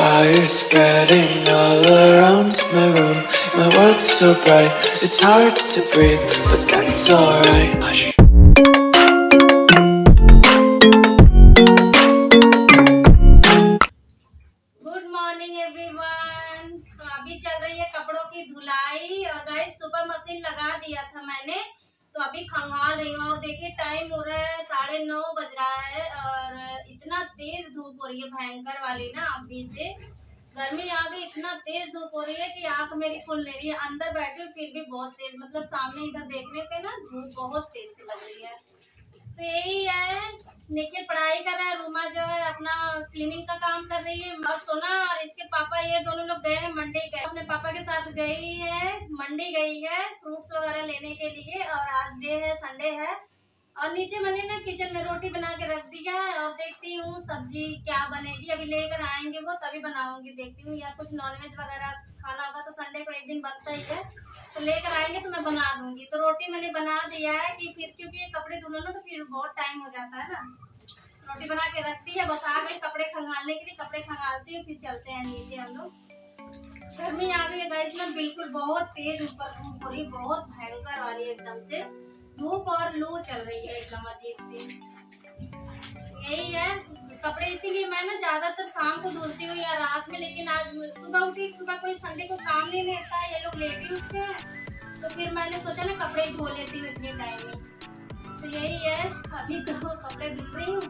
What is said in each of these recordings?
Fire spreading all around my room. My world's so bright, it's hard to breathe, but that's alright. Hush. Good morning everyone तो अभी चल रही है कपड़ों की धुलाई और गाइस सुबह मशीन लगा दिया था मैंने तो अभी खंगाल रही हूँ और देखिए टाइम हो रहा है, साढ़े नौ बज रहा है और इतना तेज धूप हो रही है, भयंकर वाली ना अभी से। गर्मी आ गई, इतना तेज धूप हो रही है कि आँख मेरी खुल ले रही है। अंदर बैठी फिर भी बहुत तेज मतलब सामने इधर देखने पे ना धूप बहुत तेज से लग रही है। तो यही है। निखिल पढ़ाई कर रहा है, रूमा जो है अपना क्लीनिंग का काम कर रही है। और सोना और इसके पापा, ये दोनों लोग गए हैं मंडी गए। अपने पापा के साथ गई है, मंडी गई है फ्रूट्स वगैरह लेने के लिए। और आज डे है संडे है। और नीचे मैंने ना किचन में रोटी बना के रख दिया है और देखती हूँ सब्ज़ी क्या बनेगी। अभी लेकर आएँगे वो, तभी बनाऊँगी। देखती हूँ या कुछ नॉनवेज वगैरह खाना होगा तो संडे को एक दिन बनता ही है। तो लेकर आएँगे तो मैं बना दूँगी। तो रोटी मैंने बना दिया है कि फिर क्योंकि ये कपड़े धुलो ना तो फिर बहुत टाइम हो जाता है ना। रोटी बना के रख दी है, बस आ गई कपड़े खंगालने के लिए। कपड़े खंगालती हूँ, फिर चलते हैं नीचे हम लोग। गर्मी आ गई है गाइस बिल्कुल बहुत तेज ऊपर धूप हो रही बहुत भयंकर आ रही है एकदम से। धूप और लू चल रही है, एकदम अजीब सी। यही है। कपड़े, इसीलिए मैं ना ज़्यादातर शाम को धोती हूँ या रात में, लेकिन आज सुबह उठी, सुबह कोई संडे को काम नहीं रहता ये लोग लेट ही उठते हैं तो फिर मैंने सोचा ना कपड़े ही धो लेती हूँ इतने टाइम में। तो यही है, अभी तो कपड़े धुल रही हूँ।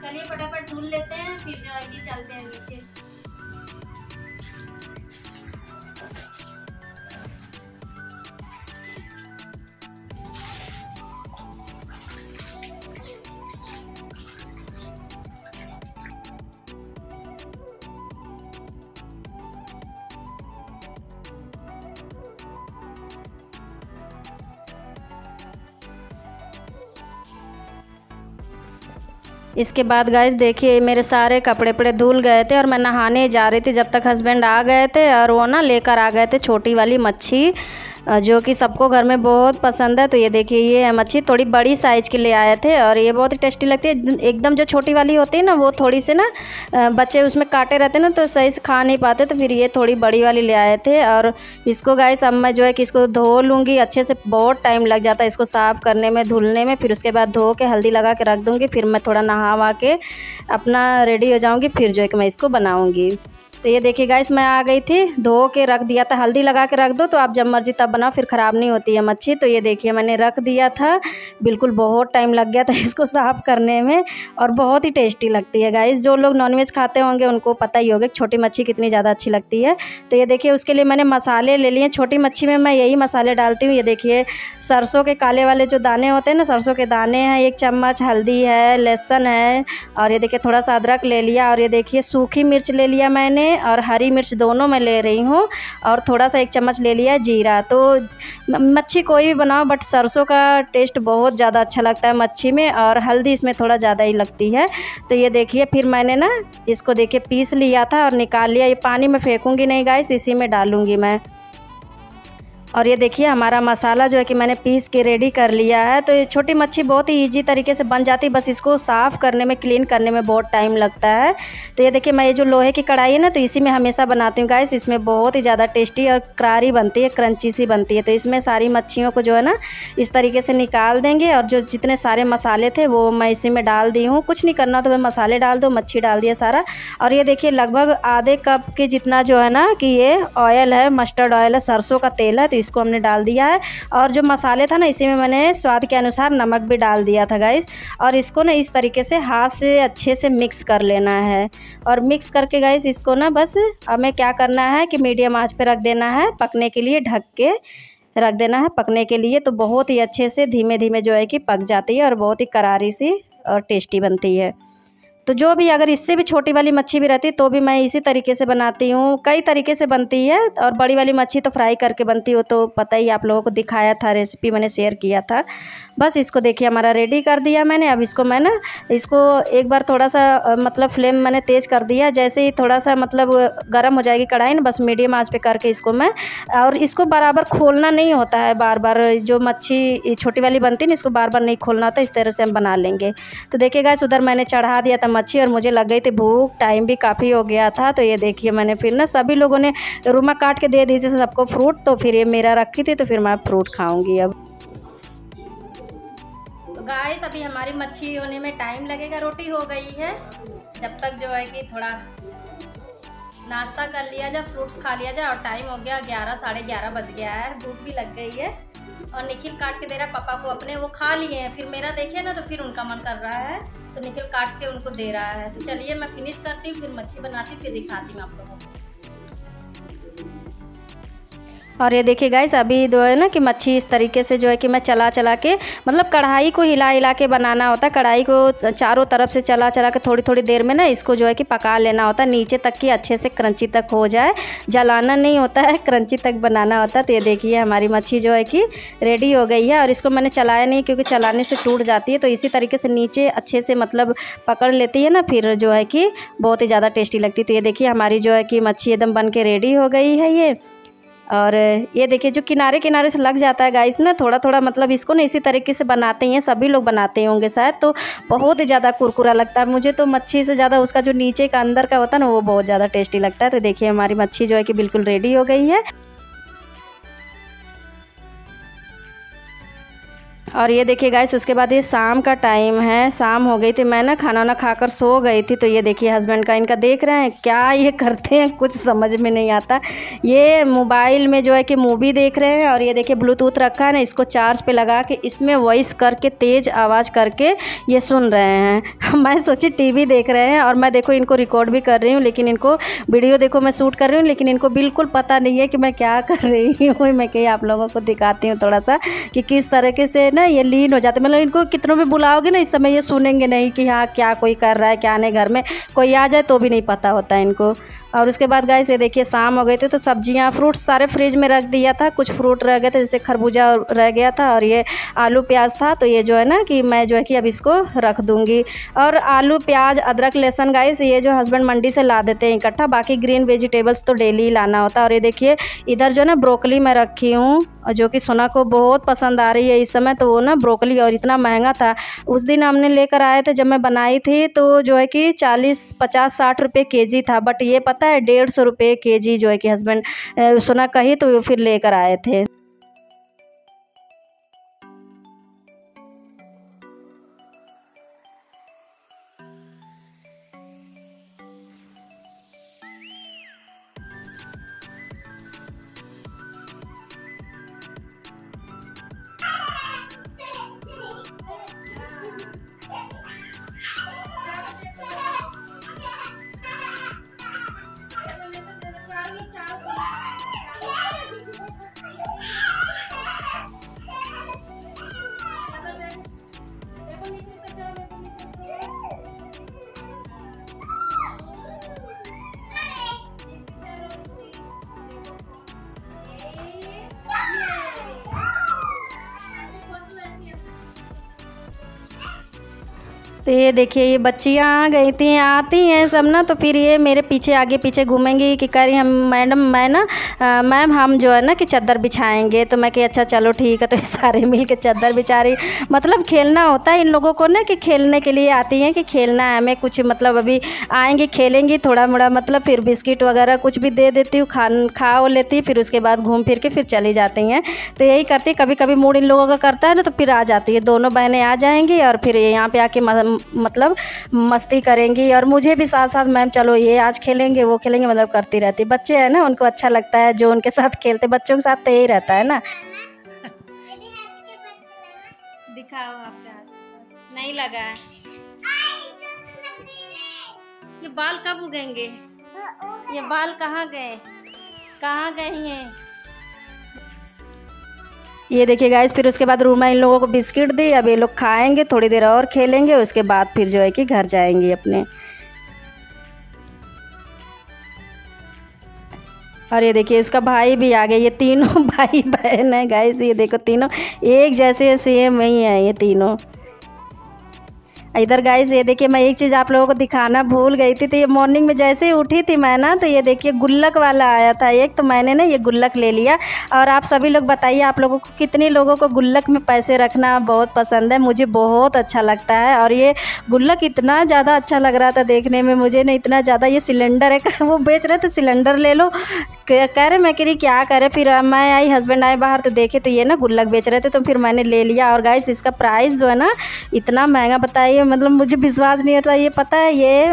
चलिए फटाफट धुल लेते हैं, फिर जो है कि चलते हैं नीचे। इसके बाद गाइस देखिए, मेरे सारे कपड़े पड़े धुल गए थे और मैं नहाने जा रही थी जब तक हस्बैंड आ गए थे और वो ना लेकर आ गए थे छोटी वाली मच्छी। जो कि सबको घर में बहुत पसंद है तो ये देखिए, ये मच्छी थोड़ी बड़ी साइज़ के ले आए थे और ये बहुत ही टेस्टी लगती है। एकदम जो छोटी वाली होती है ना, वो थोड़ी से ना बच्चे उसमें काटे रहते हैं ना तो सही से खा नहीं पाते तो फिर ये थोड़ी बड़ी वाली ले आए थे। और इसको गाइस अब मैं जो है कि इसको धो लूँगी, अच्छे से बहुत टाइम लग जाता है इसको साफ़ करने में, धुलने में, फिर उसके बाद धो के हल्दी लगा के रख दूँगी, फिर मैं थोड़ा नहा वहा के अपना रेडी हो जाऊँगी, फिर जो है कि मैं इसको बनाऊँगी। तो ये देखिए गाइस मैं आ गई थी, धो के रख दिया था, हल्दी लगा के रख दो तो आप जब मर्ज़ी तब बनाओ, फिर ख़राब नहीं होती है मच्छी। तो ये देखिए मैंने रख दिया था, बिल्कुल बहुत टाइम लग गया था इसको साफ़ करने में, और बहुत ही टेस्टी लगती है गाइस जो लोग नॉनवेज खाते होंगे, उनको पता ही होगा छोटी मच्छी कितनी ज़्यादा अच्छी लगती है। तो ये देखिए, उसके लिए मैंने मसाले ले लिए, छोटी मच्छी में मैं यही मसाले डालती हूँ। ये देखिए, सरसों के काले वाले जो दाने होते हैं ना, सरसों के दाने हैं, एक चम्मच हल्दी है, लहसुन है, और ये देखिए थोड़ा सा अदरक ले लिया, और ये देखिए सूखी मिर्च ले लिया मैंने और हरी मिर्च दोनों में ले रही हूँ और थोड़ा सा एक चम्मच ले लिया जीरा। तो मच्छी कोई भी बनाओ बट सरसों का टेस्ट बहुत ज़्यादा अच्छा लगता है मच्छी में और हल्दी इसमें थोड़ा ज़्यादा ही लगती है। तो ये देखिए, फिर मैंने ना इसको देखिए पीस लिया था और निकाल लिया। ये पानी में फेंकूँगी नहीं गाइस इसी में डालूँगी मैं। और ये देखिए, हमारा मसाला जो है कि मैंने पीस के रेडी कर लिया है। तो ये छोटी मच्छी बहुत ही इजी तरीके से बन जाती है। बस इसको साफ़ करने में क्लीन करने में बहुत टाइम लगता है। तो ये देखिए, मैं ये जो लोहे की कढ़ाई है ना तो इसी में हमेशा बनाती हूँ गाइस इसमें बहुत ही ज़्यादा टेस्टी और करारी बनती है क्रंची सी बनती है। तो इसमें सारी मच्छियों को जो है ना, इस तरीके से निकाल देंगे और जो जितने सारे मसाले थे, वो मैं इसी में डाल दी हूँ। कुछ नहीं करना तो मैं मसाले डाल दो, मच्छी डाल दिया सारा। और ये देखिए, लगभग आधे कप के जितना जो है ना, कि ये ऑयल है मस्टर्ड ऑयल है, सरसों का तेल है तो इसको हमने डाल दिया है। और जो मसाले था ना, इसी में मैंने स्वाद के अनुसार नमक भी डाल दिया था गाइस और इसको ना, इस तरीके से हाथ से अच्छे से मिक्स कर लेना है। और मिक्स करके गाइस इसको ना, बस हमें क्या करना है कि मीडियम आँच पर रख देना है, पकने के लिए ढक के रख देना है। पकने के लिए तो बहुत ही अच्छे से धीमे धीमे जो है कि पक जाती है और बहुत ही करारी सी और टेस्टी बनती है। तो जो भी, अगर इससे भी छोटी वाली मच्छी भी रहती तो भी मैं इसी तरीके से बनाती हूँ। कई तरीके से बनती है, और बड़ी वाली मच्छी तो फ्राई करके बनती हो तो पता ही आप लोगों को दिखाया था रेसिपी मैंने शेयर किया था। बस इसको देखिए, हमारा रेडी कर दिया मैंने। अब इसको मैं ना, इसको एक बार थोड़ा सा मतलब फ्लेम मैंने तेज़ कर दिया। जैसे ही थोड़ा सा मतलब गर्म हो जाएगी कढ़ाई ना, बस मीडियम आँच पे करके इसको मैं, और इसको बराबर खोलना नहीं होता है बार बार जो मच्छी, छोटी वाली बनती है ना, इसको बार बार नहीं खोलना होता, इस तरह से हम बना लेंगे। तो देखिएगा गाइस उधर मैंने चढ़ा दिया था मच्छी और मुझे लग गई थी, भूख टाइम भी काफ़ी हो गया था तो ये देखिए मैंने फिर ना सभी लोगों ने रुमा काट के दे दी थी सबको फ्रूट तो फिर ये मेरा रखी थी तो फिर मैं फ्रूट खाऊँगी अब। तो गाइस अभी हमारी मच्छी होने में टाइम लगेगा, रोटी हो गई है। जब तक जो है कि थोड़ा नाश्ता कर लिया जाए फ्रूट्स खा लिया जाए, और टाइम हो गया ग्यारह, साढ़े ग्यारह बज गया है, भूख भी लग गई है। और निखिल काट के दे रहा है, पापा को अपने, वो खा लिए हैं। फिर मेरा देखे ना तो फिर उनका मन कर रहा है। तो निखिल काट के उनको दे रहा है। तो चलिए, मैं फिनिश करती हूँ, फिर मच्छी बनाती फिर दिखाती हूँ आप लोगों को और ये देखिए गाइस अभी जो है ना कि मच्छी इस तरीके से जो है कि मैं चला चला के मतलब कढ़ाई को हिला हिला के बनाना होता है कढ़ाई को चारों तरफ़ से चला चला के थोड़ी थोड़ी देर में ना इसको जो है कि पका लेना होता है नीचे तक कि अच्छे से क्रंची तक हो जाए, जलाना नहीं होता है, क्रंची तक बनाना होता है तो ये देखिए हमारी मच्छी जो है कि रेडी हो गई है, और इसको मैंने चलाया नहीं क्योंकि चलाने से टूट जाती है तो इसी तरीके से नीचे अच्छे से मतलब पकड़ लेती है ना, फिर जो है कि बहुत ही ज़्यादा टेस्टी लगती है। तो ये देखिए हमारी जो है कि मच्छी एकदम बन के रेडी हो गई है ये। और ये देखिए, जो किनारे किनारे से लग जाता है गाइस ना थोड़ा थोड़ा मतलब इसको ना इसी तरीके से बनाते हैं, सभी लोग बनाते होंगे शायद तो बहुत ही ज़्यादा कुरकुरा लगता है। मुझे तो मच्छी से ज़्यादा उसका जो नीचे का अंदर का होता है ना, वो बहुत ज़्यादा टेस्टी लगता है। तो देखिए, हमारी मच्छी जो है कि बिल्कुल रेडी हो गई है। और ये देखिए गाइस उसके बाद ये शाम का टाइम है। शाम हो गई थी, मैं ना खाना वाना खाकर सो गई थी तो ये देखिए हस्बैंड का, इनका देख रहे हैं? क्या ये करते हैं? कुछ समझ में नहीं आता। ये मोबाइल में जो है कि मूवी देख रहे हैं और ये देखिए ब्लूटूथ रखा है ना, इसको चार्ज पे लगा के इसमें वॉइस करके, तेज़ आवाज़ करके ये सुन रहे हैं। मैं सोची टी देख रहे हैं और मैं देखो इनको रिकॉर्ड भी कर रही हूँ, लेकिन इनको वीडियो देखो, मैं शूट कर रही हूँ, लेकिन इनको बिल्कुल पता नहीं है कि मैं क्या कर रही हूँ। मैं कहीं आप लोगों को दिखाती हूँ थोड़ा सा कि किस तरीके से ना ये लीन हो जाते मतलब इनको कितनों भी बुलाओगे ना, इस समय ये सुनेंगे नहीं कि हाँ क्या कोई कर रहा है, क्या नहीं घर में। कोई आ जाए तो भी नहीं पता होता है इनको। और उसके बाद गाय से देखिए, शाम हो गए थे तो सब्ज़ियाँ फ्रूट सारे फ्रिज में रख दिया था। कुछ फ्रूट रह गए थे, जैसे खरबूजा रह गया था और ये आलू प्याज था। तो ये जो है ना कि मैं जो है कि अब इसको रख दूँगी। और आलू, प्याज, अदरक, लहसन गाइस ये जो हस्बैंड मंडी से ला देते हैं इकट्ठा। बाकी ग्रीन वेजिटेबल्स तो डेली ही लाना होता है। और ये देखिए, इधर जो है ना ब्रोकली मैं रखी हूँ जो कि सोना को बहुत पसंद आ रही है इस समय तो वो ना ब्रोकली और इतना महँगा था। उस दिन हमने लेकर आए थे, जब मैं बनाई थी तो जो है कि चालीस, पचास, साठ रुपये के जी था। बट ये पता है डेढ़ सौ रुपये के जी जो है कि हस्बैंड सुना कही तो फिर लेकर आए थे। तो ये देखिए, ये बच्चियाँ आ गई थी, आती हैं सब ना तो फिर ये मेरे पीछे, आगे पीछे घूमेंगी कि कह रही हम, मैडम, मैं ना मैम, हम जो है ना कि चादर बिछाएँगे। तो मैं कि अच्छा चलो ठीक है। तो सारे मिल के चादर बिछा रही मतलब खेलना होता है इन लोगों को ना कि खेलने के लिए आती हैं कि खेलना है, हमें कुछ मतलब अभी आएँगी, खेलेंगी थोड़ा मोड़ा मतलब फिर बिस्किट वगैरह कुछ भी दे देती हूँ, खान खा लेती फिर उसके बाद घूम फिर के फिर चली जाती हैं। तो यही करती कभी कभी मूड इन लोगों का करता है ना तो फिर आ जाती है। दोनों बहनें आ जाएँगी और फिर यहाँ पे आके मतलब मस्ती करेंगी और मुझे भी साथ साथ मैम, चलो ये आज खेलेंगे, वो खेलेंगे मतलब करती रहती। बच्चे हैं ना, उनको अच्छा लगता है, जो उनके साथ खेलते, बच्चों के साथ तो यही रहता है ना। दिखाओ आपका नहीं लगा है। ये बाल कब उगेंगे? ये बाल कहाँ गए? कहाँ गए हैं? ये देखिए गाइस फिर उसके बाद रूमा इन लोगों को बिस्किट दी। अब ये लोग खाएँगे, थोड़ी देर और खेलेंगे, उसके बाद फिर जो है कि घर जाएँगे अपने। और ये देखिए, उसका भाई भी आ गया। ये तीनों भाई बहन है गाइस ये देखो तीनों, एक जैसे सेम ही है ये तीनों। इधर गाइस ये देखिए, मैं एक चीज़ आप लोगों को दिखाना भूल गई थी तो ये मॉर्निंग में जैसे ही उठी थी मैं ना तो ये देखिए गुल्लक वाला आया था एक तो मैंने ना ये गुल्लक ले लिया। और आप सभी लोग बताइए आप लोगों को कितने लोगों को गुल्लक में पैसे रखना बहुत पसंद है, मुझे बहुत अच्छा लगता है। और ये गुल्लक इतना ज़्यादा अच्छा लग रहा था देखने में मुझे ना, इतना ज़्यादा ये सिलेंडर है, वो बेच रहे थे सिलेंडर ले लो। कह रहे, मैं कह क्या करे, फिर मैं आई हस्बैंड आए बाहर तो देखे तो ये ना गुल्लक बेच रहे थे तो फिर मैंने ले लिया। और गाइस इसका प्राइस जो है ना, इतना महँगा, बताइए मतलब मुझे विश्वास नहीं होता। ये पता है, ये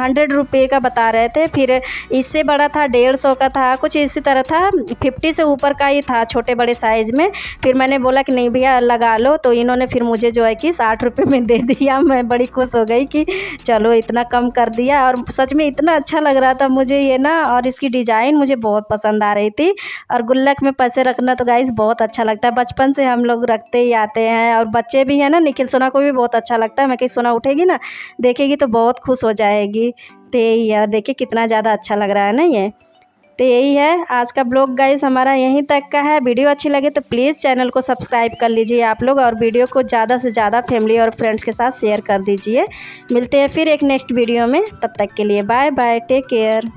हंड्रेड रुपये का बता रहे थे। फिर इससे बड़ा था डेढ़ सौ का था, कुछ इसी तरह था। फिफ्टी से ऊपर का ही था, छोटे बड़े साइज़ में। फिर मैंने बोला कि नहीं भैया, लगा लो। तो इन्होंने फिर मुझे जो है कि साठ रुपये में दे दिया। मैं बड़ी खुश हो गई कि चलो इतना कम कर दिया। और सच में इतना अच्छा लग रहा था मुझे ये ना। और इसकी डिज़ाइन मुझे बहुत पसंद आ रही थी। और गुल्लक में पैसे रखना तो गाइस बहुत अच्छा लगता है। बचपन से हम लोग रखते ही आते हैं। और बच्चे भी हैं ना, निखिल सोना को भी बहुत अच्छा लगता है। मैं सोना उठेगी ना, देखेगी तो बहुत खुश हो जाएगी। तो यही है देखिए कितना ज़्यादा अच्छा लग रहा है ना ये। तो यही है, आज का ब्लॉग गाइस हमारा यहीं तक का है। वीडियो अच्छी लगे तो प्लीज़ चैनल को सब्सक्राइब कर लीजिए आप लोग, और वीडियो को ज़्यादा से ज़्यादा फैमिली और फ्रेंड्स के साथ शेयर कर दीजिए। मिलते हैं फिर एक नेक्स्ट वीडियो में, तब तक के लिए बाय बाय टेक केयर।